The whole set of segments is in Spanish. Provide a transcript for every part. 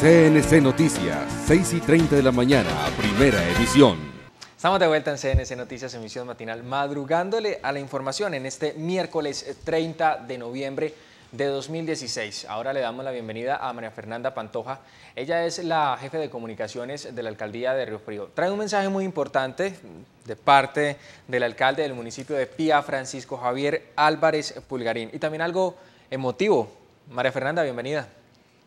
CNC Noticias, 6 y 30 de la mañana, primera edición. Estamos de vuelta en CNC Noticias, emisión matinal, madrugándole a la información en este miércoles 30 de noviembre de 2016. Ahora le damos la bienvenida a María Fernanda Pantoja. Ella es la jefe de comunicaciones de la alcaldía de Río Frío. Trae un mensaje muy importante de parte del alcalde del municipio de Pía, Francisco Javier Álvarez Pulgarín. Y también algo emotivo. María Fernanda, bienvenida.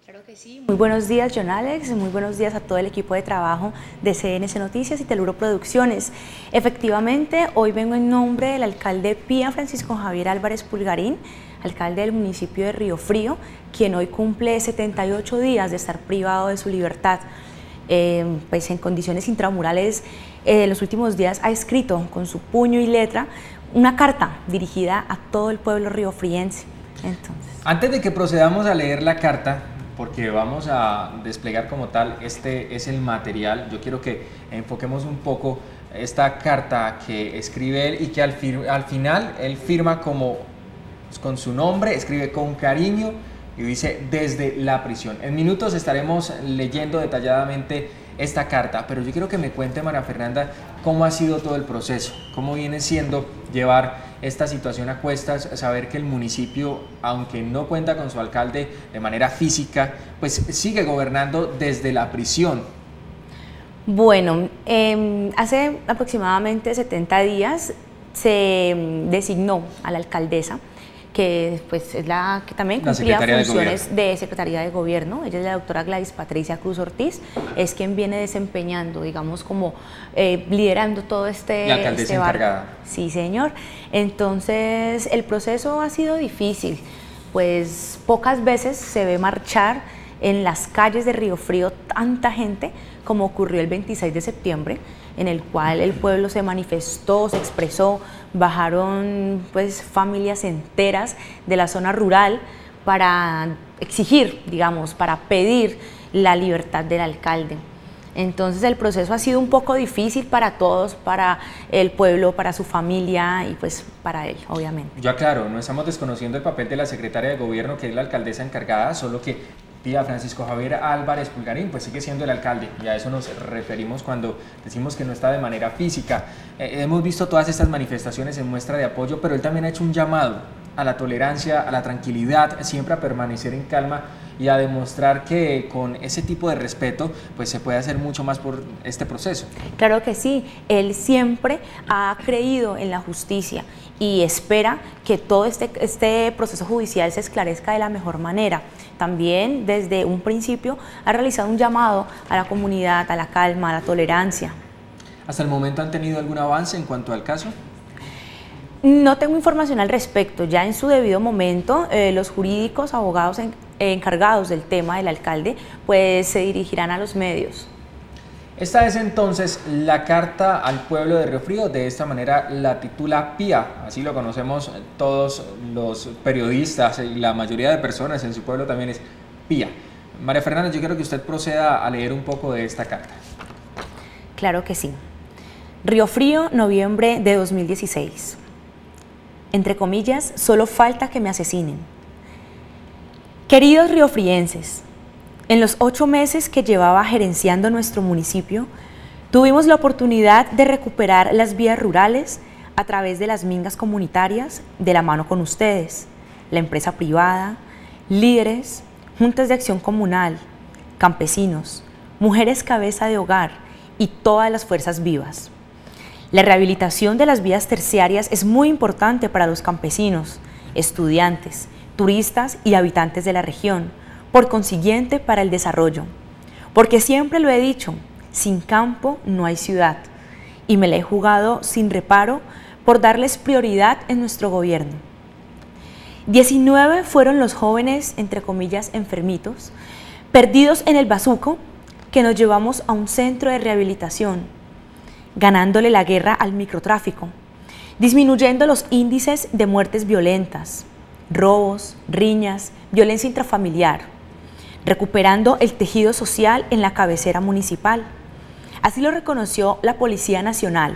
Claro que sí. Muy buenos días, John Alex. Muy buenos días a todo el equipo de trabajo de CNC Noticias y Teluro Producciones. Efectivamente, hoy vengo en nombre del alcalde Pía Francisco Javier Álvarez Pulgarín, alcalde del municipio de Río Frío, quien hoy cumple 78 días de estar privado de su libertad. Eh, pues en condiciones intramurales, en eh, los últimos días ha escrito con su puño y letra una carta dirigida a todo el pueblo riofriense. Entonces. Antes de que procedamos a leer la carta, porque vamos a desplegar como tal, este es el material, yo quiero que enfoquemos un poco esta carta que escribe él y que al, al final él firma como pues, con su nombre, escribe con cariño y dice desde la prisión. En minutos estaremos leyendo detalladamente esta carta, pero yo quiero que me cuente María Fernanda cómo ha sido todo el proceso, cómo viene siendo llevar esta situación a cuestas, saber que el municipio, aunque no cuenta con su alcalde de manera física, pues sigue gobernando desde la prisión. Bueno, em, hace aproximadamente 70 días se em, designó a la alcaldesa que pues es la que también cumplía funciones de, Secretaría de Gobierno. Ella es la doctora Gladys Patricia Cruz Ortiz, es quien viene desempeñando, digamos, como eh, liderando todo este... La alcaldesa este encargada. Sí, señor. Entonces, el proceso ha sido difícil, pues pocas veces se ve marchar en las calles de Río Frío tanta gente como ocurrió el 26 de septiembre, en el cual el pueblo se manifestó, se expresó, bajaron pues familias enteras de la zona rural para exigir, digamos, para pedir la libertad del alcalde. Entonces el proceso ha sido un poco difícil para todos, para el pueblo, para su familia y pues para él, obviamente. Yo aclaro, no estamos desconociendo el papel de la secretaria de gobierno, que es la alcaldesa encargada, solo que Pía Francisco Javier Álvarez Pulgarín, pues sigue siendo el alcalde y a eso nos referimos cuando decimos que no está de manera física. Eh, hemos visto todas estas manifestaciones en muestra de apoyo, pero él también ha hecho un llamado a la tolerancia, a la tranquilidad, siempre a permanecer en calma y a demostrar que con ese tipo de respeto pues se puede hacer mucho más por este proceso. Claro que sí, él siempre ha creído en la justicia y espera que todo este, este proceso judicial se esclarezca de la mejor manera. También desde un principio ha realizado un llamado a la comunidad, a la calma, a la tolerancia. ¿Hasta el momento han tenido algún avance en cuanto al caso? No tengo información al respecto. Ya en su debido momento, eh, los jurídicos, abogados encargados del tema del alcalde, pues se dirigirán a los medios. Esta es entonces la carta al pueblo de Río Frío, de esta manera la titula PIA, así lo conocemos todos los periodistas y la mayoría de personas en su pueblo también es PIA. María Fernanda, yo quiero que usted proceda a leer un poco de esta carta. Claro que sí. Río Frío, noviembre de 2016. Entre comillas, solo falta que me asesinen. Queridos riofrienses, en los ocho meses que llevaba gerenciando nuestro municipio, tuvimos la oportunidad de recuperar las vías rurales a través de las mingas comunitarias de la mano con ustedes, la empresa privada, líderes, juntas de acción comunal, campesinos, mujeres cabeza de hogar y todas las fuerzas vivas. La rehabilitación de las vías terciarias es muy importante para los campesinos, estudiantes, turistas y habitantes de la región, por consiguiente para el desarrollo. Porque siempre lo he dicho, sin campo no hay ciudad, y me la he jugado sin reparo por darles prioridad en nuestro gobierno. 19 fueron los jóvenes, entre comillas, enfermitos, perdidos en el bazuco, que nos llevamos a un centro de rehabilitación, ganándole la guerra al microtráfico, disminuyendo los índices de muertes violentas, robos, riñas, violencia intrafamiliar, recuperando el tejido social en la cabecera municipal. Así lo reconoció la Policía Nacional,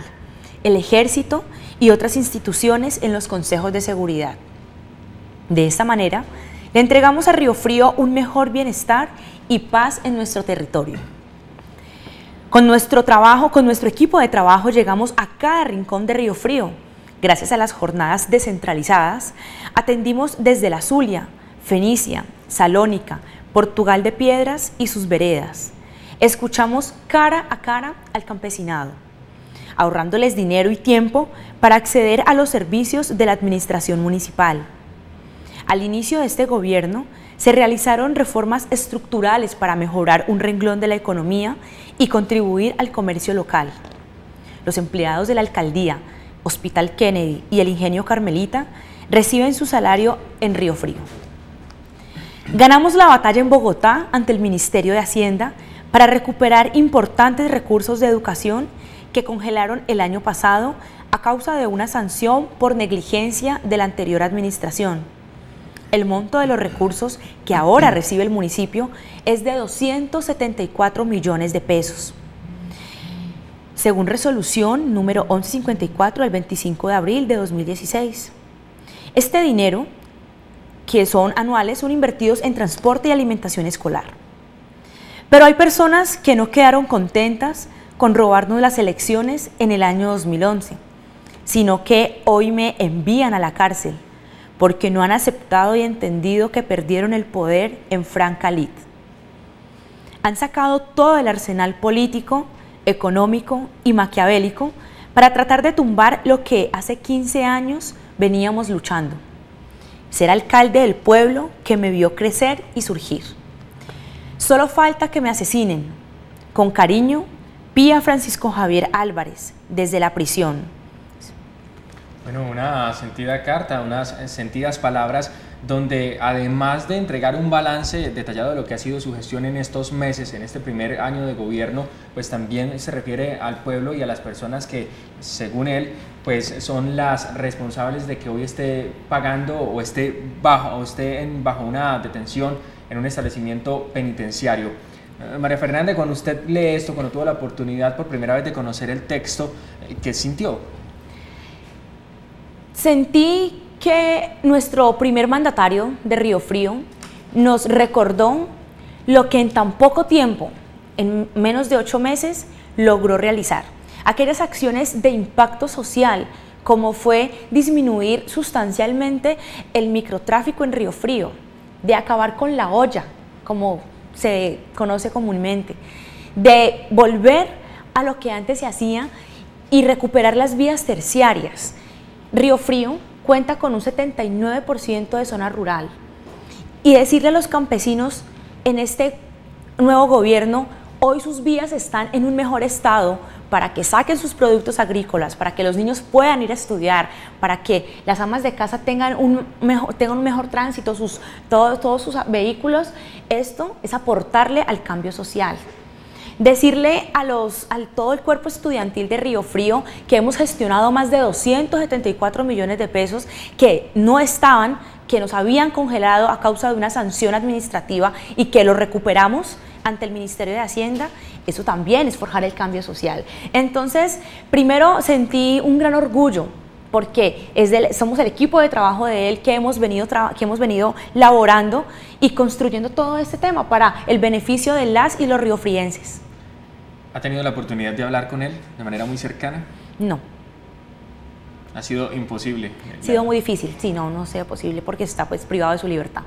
el Ejército y otras instituciones en los consejos de seguridad. De esta manera, Le entregamos a Río Frío un mejor bienestar y paz en nuestro territorio. Con nuestro trabajo, con nuestro equipo de trabajo, llegamos a cada rincón de Río Frío. Gracias a las jornadas descentralizadas, atendimos desde la Zulia, Fenicia, Salónica, Portugal de Piedras y sus veredas. Escuchamos cara a cara al campesinado, ahorrándoles dinero y tiempo para acceder a los servicios de la administración municipal. Al inicio de este gobierno, se realizaron reformas estructurales para mejorar un renglón de la economía y contribuir al comercio local. Los empleados de la alcaldía, Hospital Kennedy y el Ingenio Carmelita reciben su salario en Río Frío. Ganamos la batalla en Bogotá ante el Ministerio de Hacienda para recuperar importantes recursos de educación que congelaron el año pasado a causa de una sanción por negligencia de la anterior administración. El monto de los recursos que ahora recibe el municipio es de 274 millones de pesos. Según resolución número 1154 del 25 de abril de 2016. Este dinero, que son anuales, son invertidos en transporte y alimentación escolar. Pero hay personas que no quedaron contentas con robarnos las elecciones en el año 2011, sino que hoy me envían a la cárcel porque no han aceptado y entendido que perdieron el poder en Franca Han sacado todo el arsenal político, económico y maquiavélico para tratar de tumbar lo que hace 15 años veníamos luchando. Ser alcalde del pueblo que me vio crecer y surgir. Solo falta que me asesinen. Con cariño, Pía Francisco Javier Álvarez, desde la prisión. Bueno, una sentida carta, unas sentidas palabras donde además de entregar un balance detallado de lo que ha sido su gestión en estos meses, en este primer año de gobierno, pues también se refiere al pueblo y a las personas que, según él, pues son las responsables de que hoy esté pagando o esté bajo, o esté en, bajo una detención en un establecimiento penitenciario. Eh, María Fernanda, cuando usted lee esto, cuando tuvo la oportunidad por primera vez de conocer el texto, eh, ¿qué sintió? Sentí que nuestro primer mandatario de Río Frío nos recordó lo que en tan poco tiempo, en menos de ocho meses, logró realizar. Aquellas acciones de impacto social, como fue disminuir sustancialmente el microtráfico en Río Frío, de acabar con la olla, como se conoce comúnmente, de volver a lo que antes se hacía y recuperar las vías terciarias Río Frío cuenta con un 79% de zona rural y decirle a los campesinos en este nuevo gobierno, hoy sus vías están en un mejor estado para que saquen sus productos agrícolas, para que los niños puedan ir a estudiar, para que las amas de casa tengan un mejor, tengan un mejor tránsito, sus, todos, todos sus vehículos, esto es aportarle al cambio social. Decirle a, los, a todo el cuerpo estudiantil de Río Frío que hemos gestionado más de 274 millones de pesos que no estaban, que nos habían congelado a causa de una sanción administrativa y que lo recuperamos ante el Ministerio de Hacienda, eso también es forjar el cambio social. Entonces, primero sentí un gran orgullo porque es somos el equipo de trabajo de él que hemos, venido que hemos venido laborando y construyendo todo este tema para el beneficio de las y los riofrienses. ¿Ha tenido la oportunidad de hablar con él de manera muy cercana? No. Ha sido imposible. Ha sido muy difícil, sí, no, no sea posible porque está pues privado de su libertad.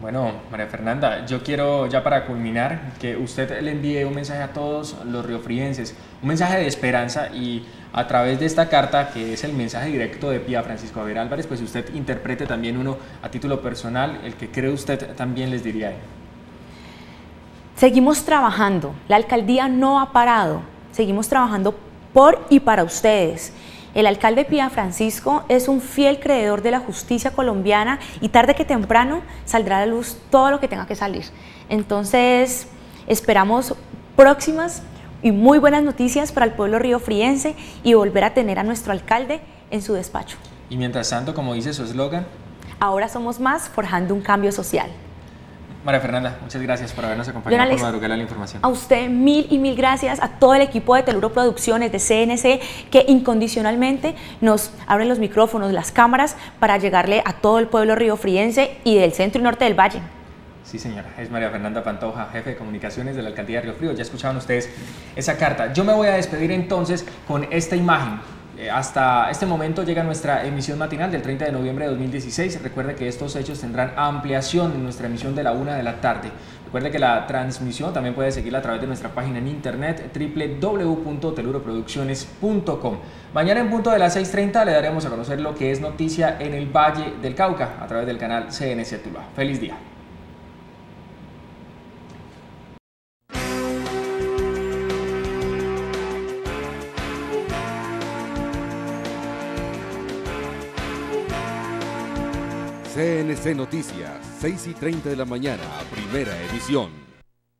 Bueno, María Fernanda, yo quiero ya para culminar que usted le envíe un mensaje a todos los riofrienses, un mensaje de esperanza y a través de esta carta, que es el mensaje directo de Pía Francisco Javier Álvarez, pues usted interprete también uno a título personal, el que cree usted también les diría. Seguimos trabajando, la alcaldía no ha parado, seguimos trabajando por y para ustedes. El alcalde Pía Francisco es un fiel creedor de la justicia colombiana y tarde que temprano saldrá a la luz todo lo que tenga que salir. Entonces, esperamos próximas y muy buenas noticias para el pueblo riofriense y volver a tener a nuestro alcalde en su despacho. Y mientras tanto, como dice su eslogan, ahora somos más forjando un cambio social. María Fernanda, muchas gracias por habernos acompañado Alex, por madrugar la información. A usted mil y mil gracias, a todo el equipo de Teluro Producciones, de CNC, que incondicionalmente nos abren los micrófonos, las cámaras, para llegarle a todo el pueblo riofriense y del centro y norte del valle. Sí, señora. Es María Fernanda Pantoja, jefe de comunicaciones de la alcaldía de Río Frío. Ya escuchaban ustedes esa carta. Yo me voy a despedir entonces con esta imagen. Eh, hasta este momento llega nuestra emisión matinal del 30 de noviembre de 2016. Recuerde que estos hechos tendrán ampliación en nuestra emisión de la una de la tarde. Recuerde que la transmisión también puede seguirla a través de nuestra página en internet www.teluroproducciones.com. Mañana en punto de las 6.30 le daremos a conocer lo que es noticia en el Valle del Cauca a través del canal CNC Tuluá. Feliz día. CNC Noticias, 6 y 30 de la mañana, primera edición.